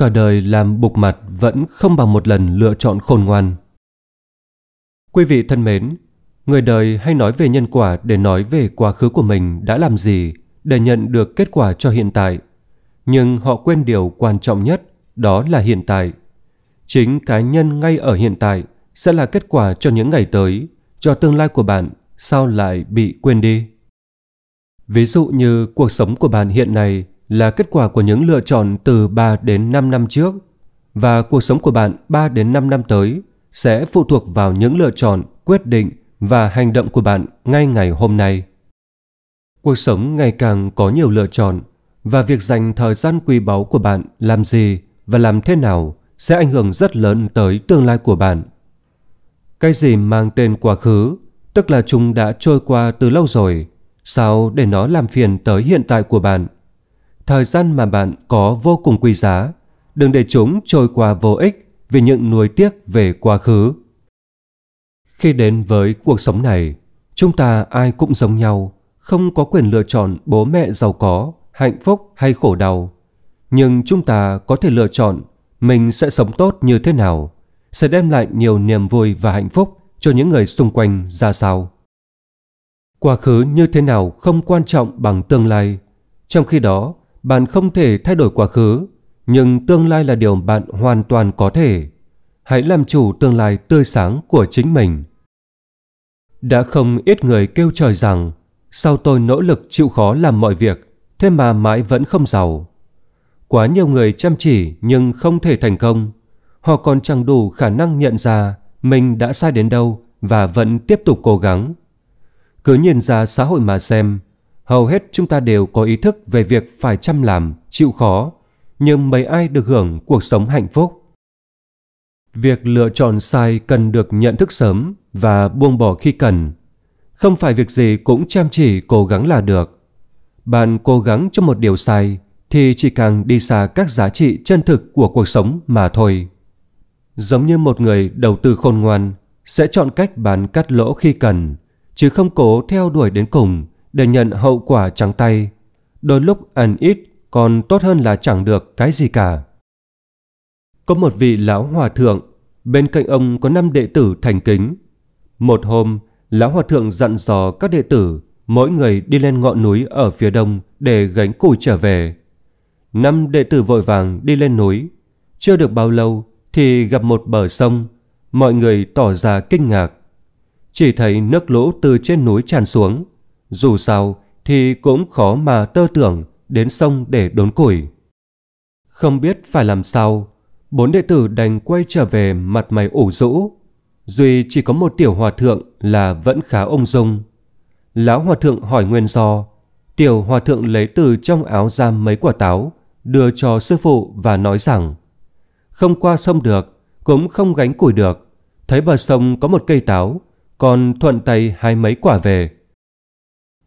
cả đời làm bục mặt vẫn không bằng một lần lựa chọn khôn ngoan. Quý vị thân mến, người đời hay nói về nhân quả để nói về quá khứ của mình đã làm gì để nhận được kết quả cho hiện tại. Nhưng họ quên điều quan trọng nhất, đó là hiện tại. Chính cá nhân ngay ở hiện tại sẽ là kết quả cho những ngày tới, cho tương lai của bạn sao lại bị quên đi. Ví dụ như cuộc sống của bạn hiện nay là kết quả của những lựa chọn từ 3 đến 5 năm trước và cuộc sống của bạn 3 đến 5 năm tới sẽ phụ thuộc vào những lựa chọn, quyết định và hành động của bạn ngay ngày hôm nay. Cuộc sống ngày càng có nhiều lựa chọn và việc dành thời gian quý báu của bạn làm gì và làm thế nào sẽ ảnh hưởng rất lớn tới tương lai của bạn. Cái gì mang tên quá khứ, tức là chúng đã trôi qua từ lâu rồi, sao để nó làm phiền tới hiện tại của bạn? Thời gian mà bạn có vô cùng quý giá, đừng để chúng trôi qua vô ích vì những nuối tiếc về quá khứ. Khi đến với cuộc sống này, chúng ta ai cũng giống nhau, không có quyền lựa chọn bố mẹ giàu có, hạnh phúc hay khổ đau. Nhưng chúng ta có thể lựa chọn mình sẽ sống tốt như thế nào, sẽ đem lại nhiều niềm vui và hạnh phúc cho những người xung quanh ra sao. Quá khứ như thế nào không quan trọng bằng tương lai. Trong khi đó, bạn không thể thay đổi quá khứ, nhưng tương lai là điều bạn hoàn toàn có thể. Hãy làm chủ tương lai tươi sáng của chính mình. Đã không ít người kêu trời rằng sao tôi nỗ lực chịu khó làm mọi việc, thế mà mãi vẫn không giàu. Quá nhiều người chăm chỉ nhưng không thể thành công. Họ còn chẳng đủ khả năng nhận ra mình đã sai đến đâu và vẫn tiếp tục cố gắng. Cứ nhìn ra xã hội mà xem, hầu hết chúng ta đều có ý thức về việc phải chăm làm, chịu khó, nhưng mấy ai được hưởng cuộc sống hạnh phúc. Việc lựa chọn sai cần được nhận thức sớm và buông bỏ khi cần. Không phải việc gì cũng chăm chỉ cố gắng là được. Bạn cố gắng cho một điều sai thì chỉ càng đi xa các giá trị chân thực của cuộc sống mà thôi. Giống như một người đầu tư khôn ngoan sẽ chọn cách bán cắt lỗ khi cần, chứ không cố theo đuổi đến cùng để nhận hậu quả trắng tay. Đôi lúc ăn ít còn tốt hơn là chẳng được cái gì cả. Có một vị lão hòa thượng, bên cạnh ông có năm đệ tử thành kính. Một hôm, lão hòa thượng dặn dò các đệ tử mỗi người đi lên ngọn núi ở phía đông để gánh củi trở về. Năm đệ tử vội vàng đi lên núi. Chưa được bao lâu thì gặp một bờ sông. Mọi người tỏ ra kinh ngạc. Chỉ thấy nước lũ từ trên núi tràn xuống. Dù sao thì cũng khó mà tơ tưởng đến sông để đốn củi. Không biết phải làm sao, bốn đệ tử đành quay trở về mặt mày ủ rũ. Duy chỉ có một tiểu hòa thượng là vẫn khá ông dung. Lão hòa thượng hỏi nguyên do. Tiểu hòa thượng lấy từ trong áo ra mấy quả táo, đưa cho sư phụ và nói rằng không qua sông được, cũng không gánh củi được. Thấy bờ sông có một cây táo, còn thuận tay hai mấy quả về.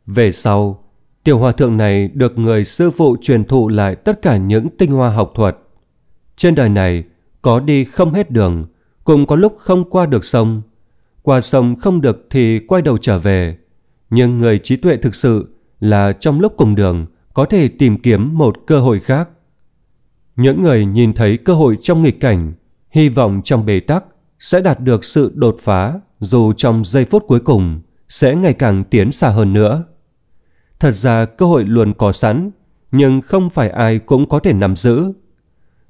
Về sau, tiểu hòa thượng này được người sư phụ truyền thụ lại tất cả những tinh hoa học thuật. Trên đời này, có đi không hết đường, cũng có lúc không qua được sông. Qua sông không được thì quay đầu trở về. Nhưng người trí tuệ thực sự là trong lúc cùng đường có thể tìm kiếm một cơ hội khác. Những người nhìn thấy cơ hội trong nghịch cảnh, hy vọng trong bế tắc sẽ đạt được sự đột phá dù trong giây phút cuối cùng sẽ ngày càng tiến xa hơn nữa. Thật ra cơ hội luôn có sẵn, nhưng không phải ai cũng có thể nắm giữ.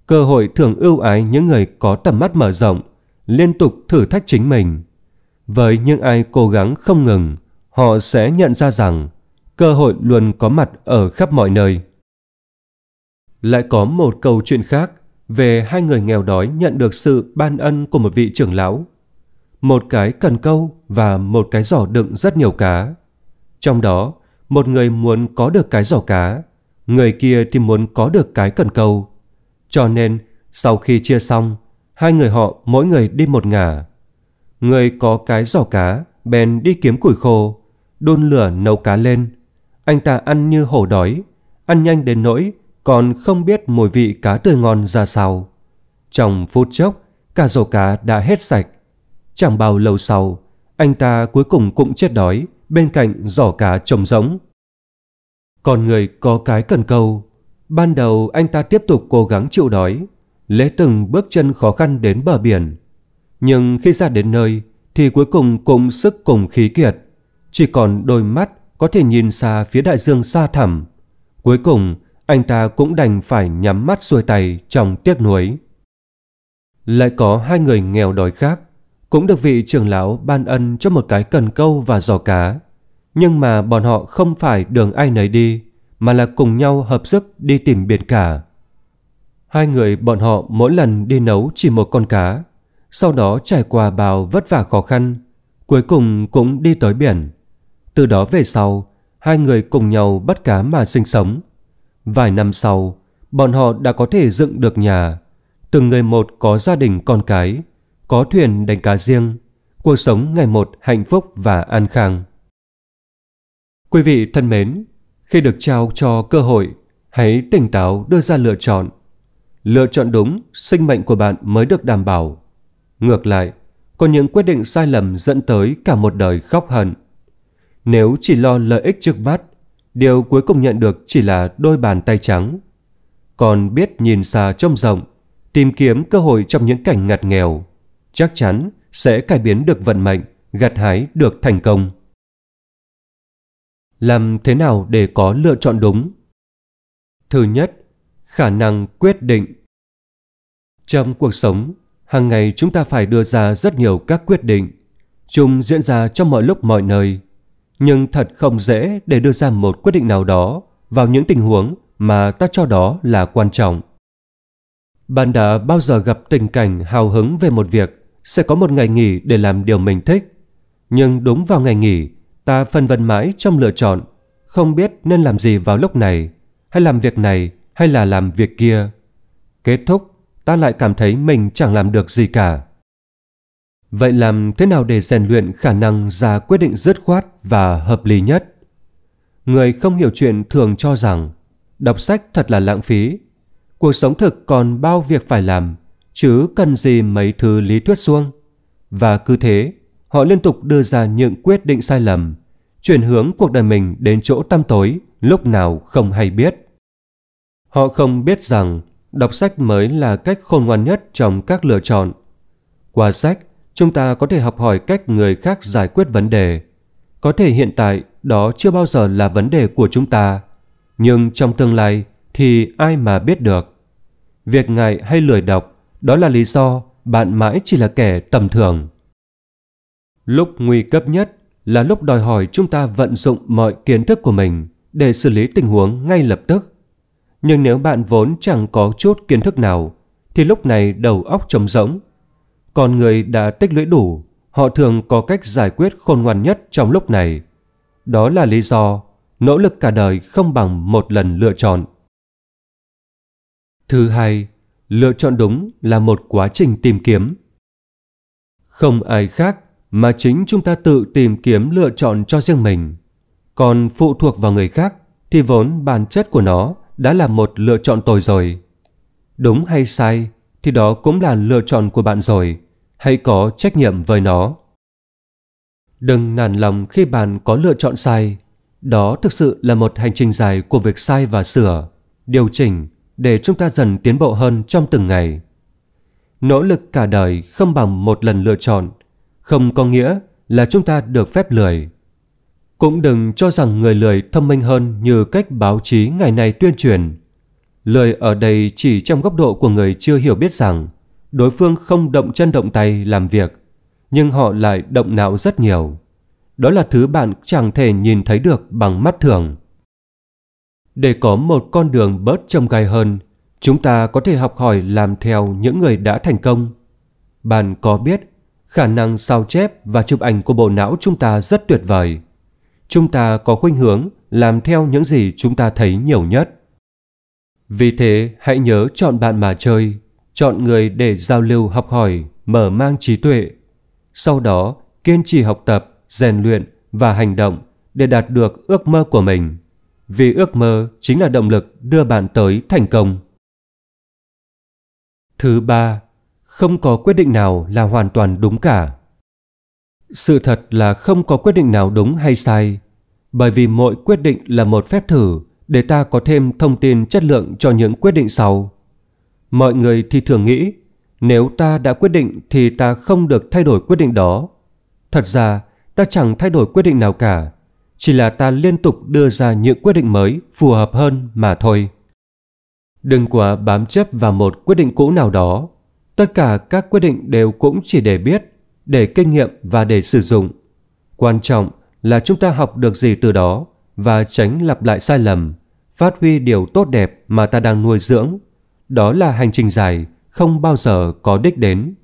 Cơ hội thường ưu ái những người có tầm mắt mở rộng, liên tục thử thách chính mình. Với những ai cố gắng không ngừng, họ sẽ nhận ra rằng cơ hội luôn có mặt ở khắp mọi nơi. Lại có một câu chuyện khác về hai người nghèo đói nhận được sự ban ân của một vị trưởng lão. Một cái cần câu và một cái giỏ đựng rất nhiều cá. Trong đó, một người muốn có được cái giỏ cá, người kia thì muốn có được cái cần câu. Cho nên, sau khi chia xong, hai người họ mỗi người đi một ngả. Người có cái giỏ cá bèn đi kiếm củi khô, đun lửa nấu cá lên. Anh ta ăn như hổ đói, ăn nhanh đến nỗi còn không biết mùi vị cá tươi ngon ra sao. Trong phút chốc, cả rổ cá đã hết sạch. Chẳng bao lâu sau, anh ta cuối cùng cũng chết đói bên cạnh giỏ cá trống rỗng. Còn người có cái cần câu, ban đầu anh ta tiếp tục cố gắng chịu đói, Lễ từng bước chân khó khăn đến bờ biển. Nhưng khi ra đến nơi thì cuối cùng cũng sức cùng khí kiệt. Chỉ còn đôi mắt có thể nhìn xa phía đại dương xa thẳm. Cuối cùng, anh ta cũng đành phải nhắm mắt xuôi tay trong tiếc nuối. Lại có hai người nghèo đói khác, cũng được vị trưởng lão ban ân cho một cái cần câu và giò cá. Nhưng mà bọn họ không phải đường ai nấy đi, mà là cùng nhau hợp sức đi tìm biển cả. Hai người bọn họ mỗi lần đi nấu chỉ một con cá, sau đó trải qua bao vất vả khó khăn, cuối cùng cũng đi tới biển. Từ đó về sau, hai người cùng nhau bắt cá mà sinh sống. Vài năm sau, bọn họ đã có thể dựng được nhà, từng người một có gia đình con cái, có thuyền đánh cá riêng, cuộc sống ngày một hạnh phúc và an khang. Quý vị thân mến, khi được trao cho cơ hội, hãy tỉnh táo đưa ra lựa chọn. Lựa chọn đúng, sinh mệnh của bạn mới được đảm bảo. Ngược lại, có những quyết định sai lầm dẫn tới cả một đời khóc hận. Nếu chỉ lo lợi ích trước mắt, điều cuối cùng nhận được chỉ là đôi bàn tay trắng. Còn biết nhìn xa trông rộng, tìm kiếm cơ hội trong những cảnh ngặt nghèo, chắc chắn sẽ cải biến được vận mệnh, gặt hái được thành công. Làm thế nào để có lựa chọn đúng? Thứ nhất, khả năng quyết định. Trong cuộc sống, hàng ngày chúng ta phải đưa ra rất nhiều các quyết định. Chúng diễn ra trong mọi lúc mọi nơi. Nhưng thật không dễ để đưa ra một quyết định nào đó vào những tình huống mà ta cho đó là quan trọng. Bạn đã bao giờ gặp tình cảnh hào hứng về một việc sẽ có một ngày nghỉ để làm điều mình thích. Nhưng đúng vào ngày nghỉ, ta phân vân mãi trong lựa chọn, không biết nên làm gì vào lúc này, hay làm việc này hay là làm việc kia. Kết thúc, ta lại cảm thấy mình chẳng làm được gì cả. Vậy làm thế nào để rèn luyện khả năng ra quyết định dứt khoát và hợp lý nhất? Người không hiểu chuyện thường cho rằng đọc sách thật là lãng phí. Cuộc sống thực còn bao việc phải làm, chứ cần gì mấy thứ lý thuyết xuông. Và cứ thế, họ liên tục đưa ra những quyết định sai lầm, chuyển hướng cuộc đời mình đến chỗ tăm tối lúc nào không hay biết. Họ không biết rằng đọc sách mới là cách khôn ngoan nhất trong các lựa chọn. Qua sách, chúng ta có thể học hỏi cách người khác giải quyết vấn đề. Có thể hiện tại đó chưa bao giờ là vấn đề của chúng ta, nhưng trong tương lai thì ai mà biết được. Việc ngại hay lười đọc, đó là lý do bạn mãi chỉ là kẻ tầm thường. Lúc nguy cấp nhất là lúc đòi hỏi chúng ta vận dụng mọi kiến thức của mình để xử lý tình huống ngay lập tức. Nhưng nếu bạn vốn chẳng có chút kiến thức nào, thì lúc này đầu óc trống rỗng. Còn người đã tích lũy đủ, họ thường có cách giải quyết khôn ngoan nhất trong lúc này. Đó là lý do nỗ lực cả đời không bằng một lần lựa chọn. Thứ hai, lựa chọn đúng là một quá trình tìm kiếm. Không ai khác mà chính chúng ta tự tìm kiếm lựa chọn cho riêng mình. Còn phụ thuộc vào người khác thì vốn bản chất của nó đã là một lựa chọn tồi rồi. Đúng hay sai thì đó cũng là lựa chọn của bạn rồi, hãy có trách nhiệm với nó. Đừng nản lòng khi bạn có lựa chọn sai, đó thực sự là một hành trình dài của việc sai và sửa, điều chỉnh để chúng ta dần tiến bộ hơn trong từng ngày. Nỗ lực cả đời không bằng một lần lựa chọn, không có nghĩa là chúng ta được phép lười. Cũng đừng cho rằng người lười thông minh hơn như cách báo chí ngày nay tuyên truyền. Lười ở đây chỉ trong góc độ của người chưa hiểu biết rằng đối phương không động chân động tay làm việc, nhưng họ lại động não rất nhiều. Đó là thứ bạn chẳng thể nhìn thấy được bằng mắt thường. Để có một con đường bớt trông gai hơn, chúng ta có thể học hỏi làm theo những người đã thành công. Bạn có biết khả năng sao chép và chụp ảnh của bộ não chúng ta rất tuyệt vời chúng ta có khuynh hướng làm theo những gì chúng ta thấy nhiều nhất. Vì thế, hãy nhớ chọn bạn mà chơi, chọn người để giao lưu học hỏi, mở mang trí tuệ. Sau đó, kiên trì học tập, rèn luyện và hành động để đạt được ước mơ của mình. Vì ước mơ chính là động lực đưa bạn tới thành công. Thứ ba, không có quyết định nào là hoàn toàn đúng cả. Sự thật là không có quyết định nào đúng hay sai, bởi vì mỗi quyết định là một phép thử để ta có thêm thông tin chất lượng cho những quyết định sau. Mọi người thì thường nghĩ, nếu ta đã quyết định thì ta không được thay đổi quyết định đó. Thật ra, ta chẳng thay đổi quyết định nào cả, chỉ là ta liên tục đưa ra những quyết định mới phù hợp hơn mà thôi. Đừng quá bám chấp vào một quyết định cũ nào đó. Tất cả các quyết định đều cũng chỉ để biết, để kinh nghiệm và để sử dụng. Quan trọng là chúng ta học được gì từ đó và tránh lặp lại sai lầm, phát huy điều tốt đẹp mà ta đang nuôi dưỡng. Đó là hành trình dài, không bao giờ có đích đến.